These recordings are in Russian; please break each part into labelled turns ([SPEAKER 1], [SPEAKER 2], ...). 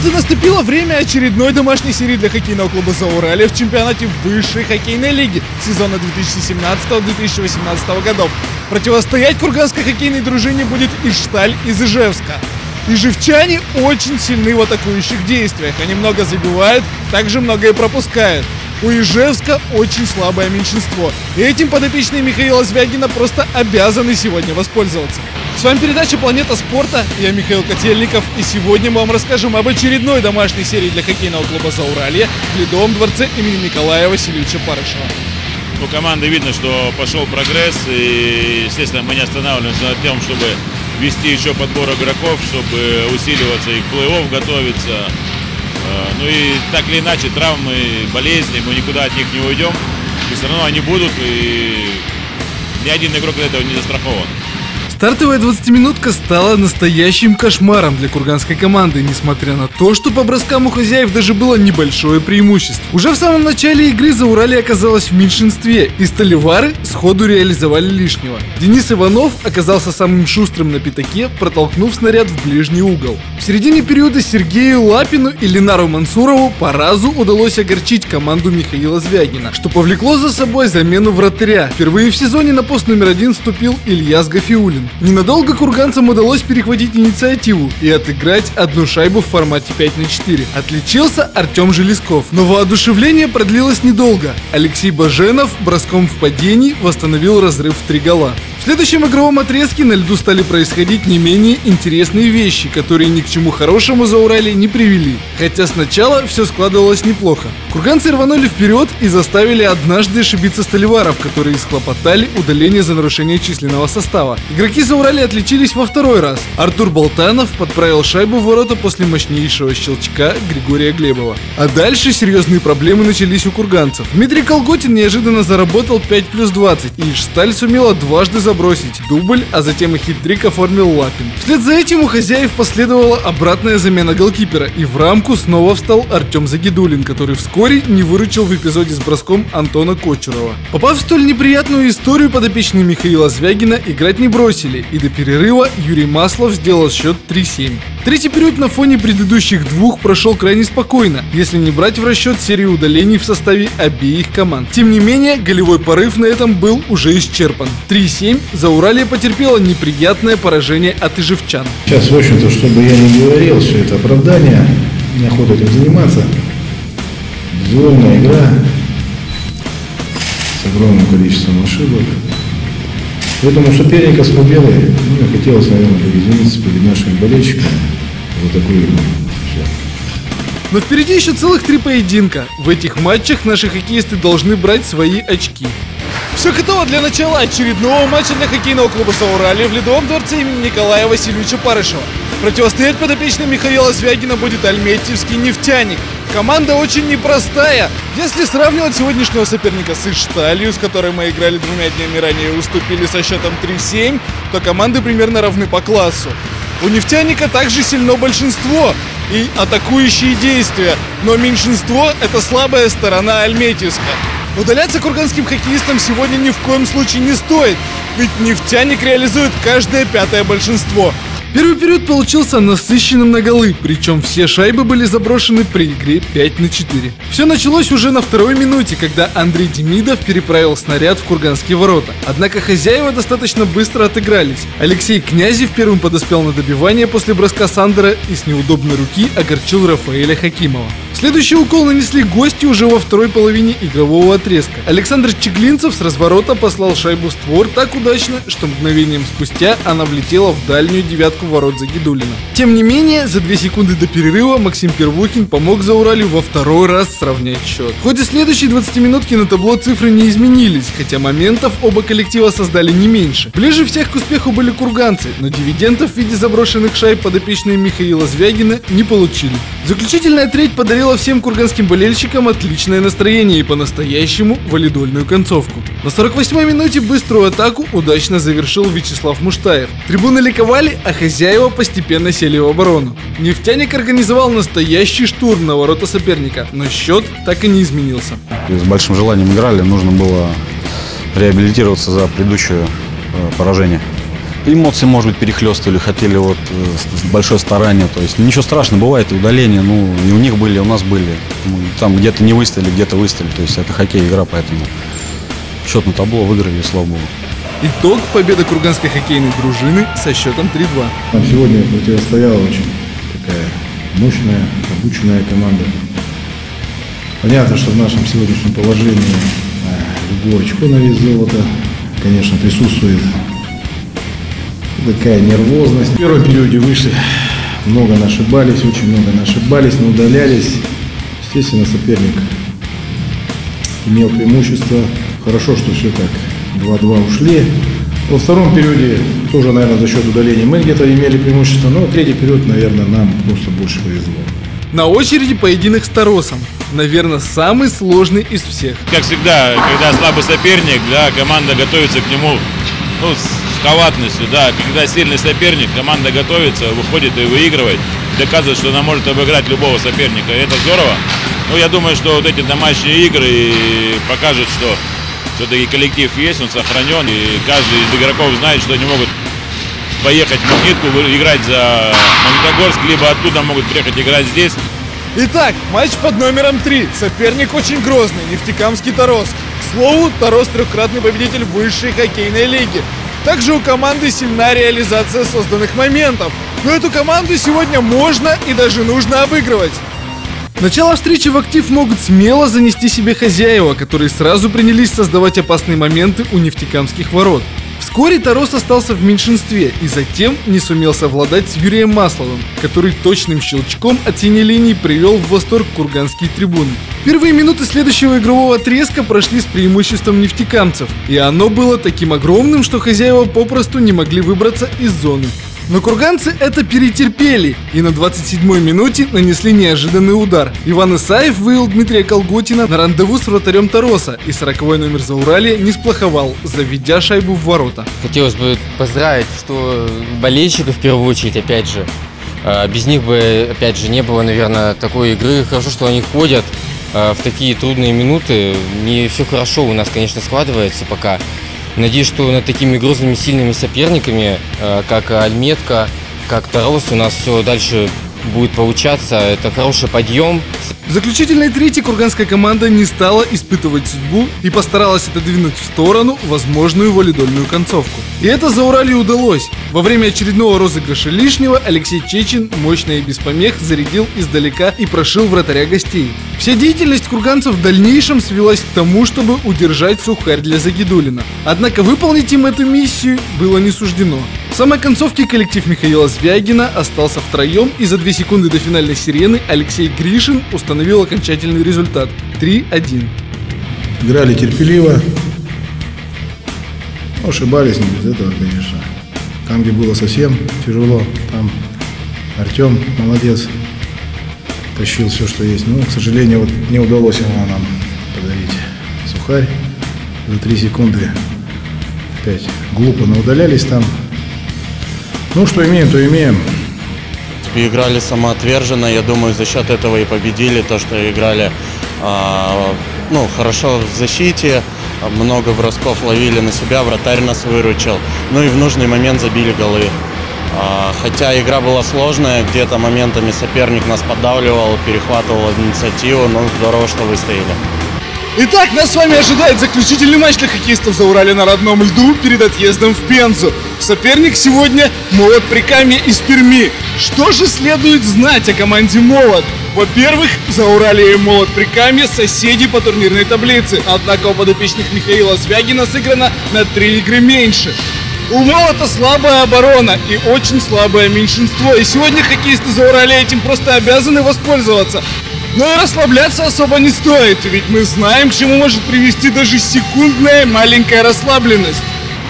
[SPEAKER 1] вот и наступило время очередной домашней серии для хоккейного клуба «Зауралье» в чемпионате высшей хоккейной лиги сезона 2017-2018 годов. Противостоять курганской хоккейной дружине будет Ишталь из Ижевска. Ижевчане очень сильны в атакующих действиях. Они много забивают, также много и пропускают. У Ижевска очень слабое меньшинство. И этим подопечные Михаила Звягина просто обязаны сегодня воспользоваться. С вами передача «Планета спорта». Я Михаил Котельников. И сегодня мы вам расскажем об очередной домашней серии для хоккейного клуба «Зауралье» в Ледовом дворце имени Николая Васильевича Парышева.
[SPEAKER 2] У команды видно, что пошел прогресс, и, естественно, мы не останавливаемся над тем, чтобы вести еще подбор игроков, чтобы усиливаться и к плей-офф готовиться. Э, ну и так или иначе, травмы, болезни, мы никуда от них не уйдем. И все равно они будут, и ни один игрок от этого не застрахован.
[SPEAKER 1] Стартовая 20-минутка стала настоящим кошмаром для курганской команды, несмотря на то, что по броскам у хозяев даже было небольшое преимущество. Уже в самом начале игры за Урали оказалось в меньшинстве, и столевары сходу реализовали лишнего. Денис Иванов оказался самым шустрым на пятаке, протолкнув снаряд в ближний угол. В середине периода Сергею Лапину и Ленару Мансурову по разу удалось огорчить команду Михаила Звягина, что повлекло за собой замену вратаря. Впервые в сезоне на пост номер один вступил Ильяс Гафиулин. Ненадолго курганцам удалось перехватить инициативу и отыграть одну шайбу в формате 5 на 4. Отличился Артем Железков, но воодушевление продлилось недолго. Алексей Баженов броском в падении восстановил разрыв в три гола. В следующем игровом отрезке на льду стали происходить не менее интересные вещи, которые ни к чему хорошему за Урале не привели. Хотя сначала все складывалось неплохо. Курганцы рванули вперед и заставили однажды ошибиться Столиваров, которые схлопотали удаление за нарушение численного состава. Игроки за Урале отличились во второй раз. Артур Болтанов подправил шайбу в ворота после мощнейшего щелчка Григория Глебова. А дальше серьезные проблемы начались у курганцев. Дмитрий Колготин неожиданно заработал 5 плюс 20, и Шталь сумела дважды забросить дубль, а затем и хитрик оформил Лапин. Вслед за этим у хозяев последовала обратная замена голкипера, и в рамку снова встал Артем Загидулин, который вскоре не выручил в эпизоде с броском Антона Кочурова. Попав в столь неприятную историю, подопечные Михаила Звягина играть не бросили, и до перерыва Юрий Маслов сделал счет 3-7. Третий период на фоне предыдущих двух прошел крайне спокойно, если не брать в расчет серию удалений в составе обеих команд. Тем не менее, голевой порыв на этом был уже исчерпан. 3-7 Зауралье потерпело неприятное поражение от ижевчан.
[SPEAKER 3] Сейчас, в общем-то, чтобы я не говорил, все это оправдание, неохота этим заниматься. Безвольная игра с огромным количеством ошибок. Поэтому соперника с победой, ну, хотелось, наверное, извиниться перед нашими болельщиками игру. Все.
[SPEAKER 1] Но впереди еще целых три поединка. В этих матчах наши хоккеисты должны брать свои очки. Все готово для начала очередного матча для хоккейного клуба «Саурали» в Ледовом дворце имени Николая Васильевича Парышева. Противостоять подопечным Михаила Звягина будет Альметьевский нефтяник. Команда очень непростая. Если сравнивать сегодняшнего соперника с Ишталью, с которой мы играли двумя днями ранее и уступили со счетом 3-7, то команды примерно равны по классу. У нефтяника также сильно большинство и атакующие действия, но меньшинство – это слабая сторона Альметьевска. Удаляться курганским хоккеистам сегодня ни в коем случае не стоит, ведь нефтяник реализует каждое пятое большинство – Первый период получился насыщенным на голы, причем все шайбы были заброшены при игре 5 на 4. Все началось уже на второй минуте, когда Андрей Демидов переправил снаряд в курганские ворота. Однако хозяева достаточно быстро отыгрались. Алексей Князев первым подоспел на добивание после броска Сандера и с неудобной руки огорчил Рафаэля Хакимова. Следующий укол нанесли гости уже во второй половине игрового отрезка. Александр Чеглинцев с разворота послал шайбу в створ так удачно, что мгновением спустя она влетела в дальнюю девятку ворот Загидулина. Тем не менее, за две секунды до перерыва Максим Первухин помог Зауралю во второй раз сравнять счет. В ходе следующей 20-минутки на табло цифры не изменились, хотя моментов оба коллектива создали не меньше. Ближе всех к успеху были курганцы, но дивидендов в виде заброшенных шайб подопечные Михаила Звягина не получили. Заключительная треть подарила подарила всем курганским болельщикам отличное настроение и по-настоящему валидольную концовку. На 48-й минуте быструю атаку удачно завершил Вячеслав Муштаев. Трибуны ликовали, а хозяева постепенно сели в оборону. Нефтяник организовал настоящий штурм на ворота соперника, но счет так и не изменился.
[SPEAKER 4] С большим желанием играли, нужно было реабилитироваться за предыдущее э, поражение. Эмоции, может быть, перехлестывали, хотели вот э, большое старание. То есть ничего страшного, бывает и удаление. Ну, и у них были, и у нас были. Там где-то не выставили, где-то выставили. То есть это хоккей, игра, поэтому счет на табло выиграли, слава богу.
[SPEAKER 1] Итог победы Курганской хоккейной дружины со счетом 3-2.
[SPEAKER 3] Нам сегодня противостояла очень такая мощная, обученная команда. Понятно, что в нашем сегодняшнем положении э, любое очко на вес золота, конечно, присутствует такая нервозность. В первом периоде вышли, много ошибались, очень много ошибались, не удалялись. Естественно, соперник имел преимущество. Хорошо, что все так 2-2 ушли. Во втором периоде тоже, наверное, за счет удаления мы где-то имели преимущество, но третий период, наверное, нам просто больше повезло.
[SPEAKER 1] На очереди поединок с Таросом. Наверное, самый сложный из всех.
[SPEAKER 2] Как всегда, когда слабый соперник, да, команда готовится к нему ну, с халатностью, да. Когда сильный соперник, команда готовится, выходит и выигрывает, доказывает, что она может обыграть любого соперника. И это здорово. Ну, я думаю, что вот эти домашние игры покажут, что все-таки коллектив есть, он сохранен, и каждый из игроков знает, что они могут поехать в Магнитку, играть за Магнитогорск, либо оттуда могут приехать играть здесь.
[SPEAKER 1] Итак, матч под номером 3. Соперник очень грозный, Нефтекамский Тарос. К слову, Тарос трехкратный победитель высшей хоккейной лиги. Также у команды сильна реализация созданных моментов. Но эту команду сегодня можно и даже нужно обыгрывать. Начало встречи в актив могут смело занести себе хозяева, которые сразу принялись создавать опасные моменты у нефтекамских ворот. Вскоре Тарос остался в меньшинстве и затем не сумел совладать с Юрием Масловым, который точным щелчком от синей линии привел в восторг курганские трибуны. Первые минуты следующего игрового отрезка прошли с преимуществом нефтекамцев, и оно было таким огромным, что хозяева попросту не могли выбраться из зоны. Но курганцы это перетерпели и на 27-й минуте нанесли неожиданный удар. Иван Исаев вывел Дмитрия Колготина на рандеву с вратарем Тароса, и 40-й номер за Урале не сплоховал, заведя шайбу в ворота.
[SPEAKER 5] Хотелось бы поздравить, что болельщиков в первую очередь, опять же, а, без них бы, опять же, не было, наверное, такой игры. Хорошо, что они ходят а, в такие трудные минуты. Не все хорошо у нас, конечно, складывается пока. Надеюсь, что над такими грозными, сильными соперниками, э, как Альметка, как Тарос, у нас все дальше будет получаться. Это хороший подъем.
[SPEAKER 1] В заключительной трети курганская команда не стала испытывать судьбу и постаралась отодвинуть в сторону возможную волейдольную концовку. И это за Урале удалось. Во время очередного розыгрыша лишнего Алексей Чечин мощно и без помех зарядил издалека и прошил вратаря гостей. Вся деятельность курганцев в дальнейшем свелась к тому, чтобы удержать сухарь для Загидулина. Однако выполнить им эту миссию было не суждено. Самой концовке коллектив Михаила Звягина остался втроем, и за 2 секунды до финальной сирены Алексей Гришин установил окончательный результат 3-1.
[SPEAKER 3] Играли терпеливо, ошибались не без этого, конечно. Там, где было совсем тяжело, там Артем молодец, тащил все, что есть. Но, к сожалению, вот не удалось ему нам подарить сухарь. За три секунды опять глупо наудалялись там. Ну, что имеем, то имеем.
[SPEAKER 6] Играли самоотверженно, я думаю, за счет этого и победили, то, что играли а, ну, хорошо в защите, много бросков ловили на себя, вратарь нас выручил. Ну и в нужный момент забили голы. А, хотя игра была сложная, где-то моментами соперник нас поддавливал, перехватывал инициативу, но здорово, что выстояли.
[SPEAKER 1] Итак, нас с вами ожидает заключительный матч для хоккеистов за Урале на родном льду перед отъездом в Пензу. Соперник сегодня Молот Прикамье из Перми. Что же следует знать о команде Молот? Во-первых, за Урале и Молот Прикамье соседи по турнирной таблице. Однако у подопечных Михаила Звягина сыграно на три игры меньше. У Молота слабая оборона и очень слабое меньшинство. И сегодня хоккеисты за Урале этим просто обязаны воспользоваться. Но и расслабляться особо не стоит, ведь мы знаем, к чему может привести даже секундная маленькая расслабленность.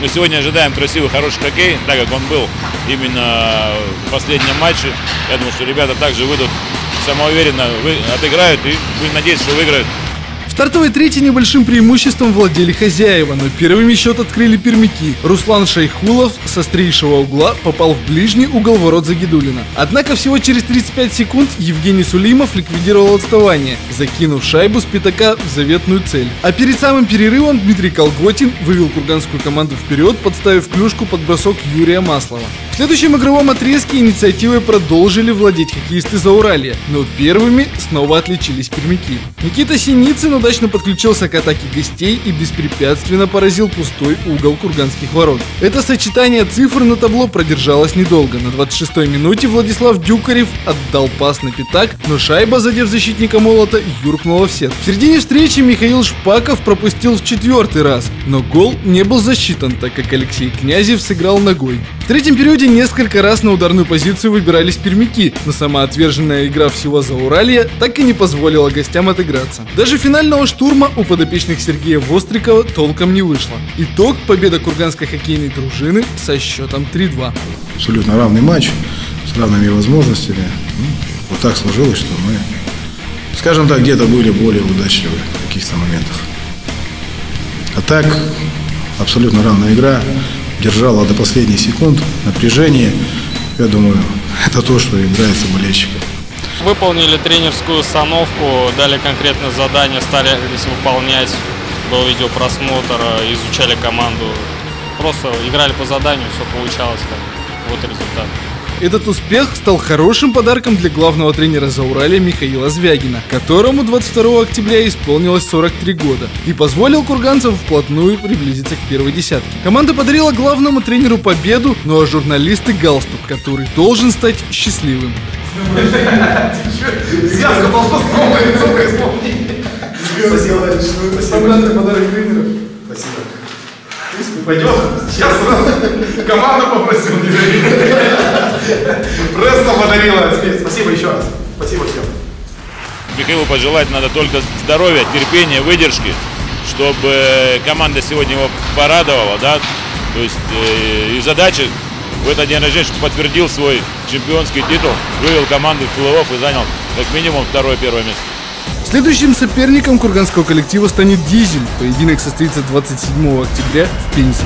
[SPEAKER 2] Мы сегодня ожидаем красивый, хороший хоккей, так как он был именно в последнем матче. Я думаю, что ребята также выйдут самоуверенно, отыграют и будем надеяться, что выиграют
[SPEAKER 1] стартовой трети небольшим преимуществом владели хозяева, но первыми счет открыли пермяки. Руслан Шайхулов с острейшего угла попал в ближний угол ворот Загидулина. Однако всего через 35 секунд Евгений Сулимов ликвидировал отставание, закинув шайбу с пятака в заветную цель. А перед самым перерывом Дмитрий Колготин вывел курганскую команду вперед, подставив клюшку под бросок Юрия Маслова. В следующем игровом отрезке инициативой продолжили владеть хоккеисты Зауралья, но первыми снова отличились пермяки. Никита Синицын удачно подключился к атаке гостей и беспрепятственно поразил пустой угол курганских ворот. Это сочетание цифр на табло продержалось недолго. На 26-й минуте Владислав Дюкарев отдал пас на пятак, но шайба, задев защитника молота, юркнула в сет. В середине встречи Михаил Шпаков пропустил в четвертый раз, но гол не был засчитан, так как Алексей Князев сыграл ногой. В третьем периоде несколько раз на ударную позицию выбирались пермяки, но самоотверженная игра всего за Уралья так и не позволила гостям отыграться. Даже финального штурма у подопечных Сергея Вострикова толком не вышло. Итог – победа курганской хоккейной дружины со счетом 3-2.
[SPEAKER 3] Абсолютно равный матч с равными возможностями. Ну, вот так сложилось, что мы, скажем так, где-то были более удачливы в каких-то моментах. А так, абсолютно равная игра держала до последних секунд напряжение. Я думаю, это то, что и нравится болельщикам.
[SPEAKER 7] Выполнили тренерскую установку, дали конкретное задание, старались выполнять. Был видеопросмотр, изучали команду. Просто играли по заданию, все получалось. Вот результат.
[SPEAKER 1] Этот успех стал хорошим подарком для главного тренера Зауралия Михаила Звягина, которому 22 октября исполнилось 43 года, и позволил курганцам вплотную приблизиться к первой десятке. Команда подарила главному тренеру победу, ну а журналисты галстук, который должен стать счастливым.
[SPEAKER 8] Связка полтосского лицо исполнения. Спасибо, Стандартный подарок тренеру. Спасибо. Пойдет? Сейчас команда попросил не Пресса подарила. Спасибо еще раз. Спасибо всем.
[SPEAKER 2] Михаилу пожелать надо только здоровья, терпения, выдержки, чтобы команда сегодня его порадовала, да, то есть э, и задача в этот день рождения, чтобы подтвердил свой чемпионский титул, вывел команду в плей-офф и занял как минимум второе-первое место.
[SPEAKER 1] Следующим соперником курганского коллектива станет Дизель. Поединок состоится 27 октября в Пензе.